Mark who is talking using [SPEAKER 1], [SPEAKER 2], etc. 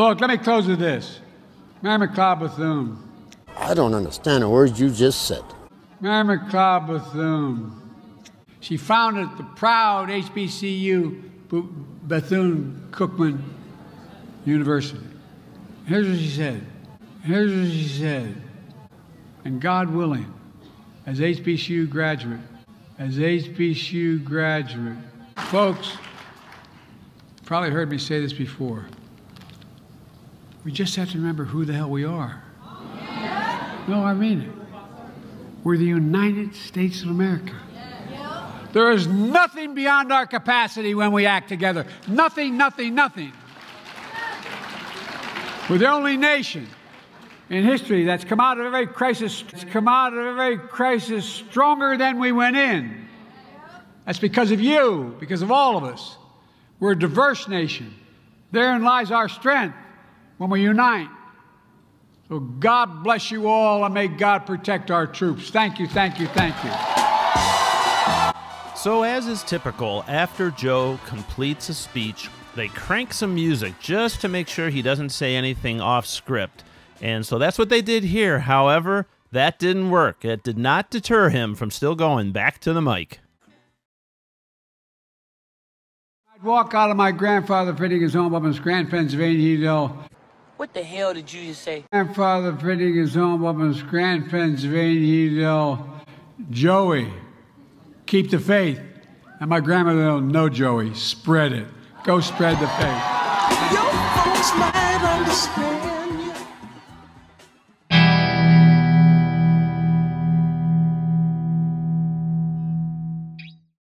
[SPEAKER 1] Look, let me close with this. Mary McLeod Bethune.
[SPEAKER 2] I don't understand a word you just said.
[SPEAKER 1] Mary McLeod Bethune. She founded the proud HBCU Bethune Cookman University. Here's what she said. Here's what she said. And God willing, as HBCU graduate, as HBCU graduate, folks, probably heard me say this before. We just have to remember who the hell we are. No, I mean it. We're the United States of America. There is nothing beyond our capacity when we act together. Nothing, nothing, nothing. We're the only nation in history that's come out of every crisis, come out of every crisis stronger than we went in. That's because of you, because of all of us. We're a diverse nation. Therein lies our strength when we unite. So God bless you all and may God protect our troops. Thank you, thank you, thank you.
[SPEAKER 3] So, as is typical, after Joe completes a speech, they crank some music just to make sure he doesn't say anything off script. And so that's what they did here. However, that didn't work. It did not deter him from still going back to the mic.
[SPEAKER 1] I'd walk out of my grandfather Finnegan's home up in Scranton, Pennsylvania. He'd go,
[SPEAKER 4] What the hell did you just say?
[SPEAKER 1] Grandfather Finnegan's home up in Scranton, Pennsylvania. He'd Joey, keep the faith. And my grandmother will no, Joey, spread it. Go spread the faith. Your folks might understand.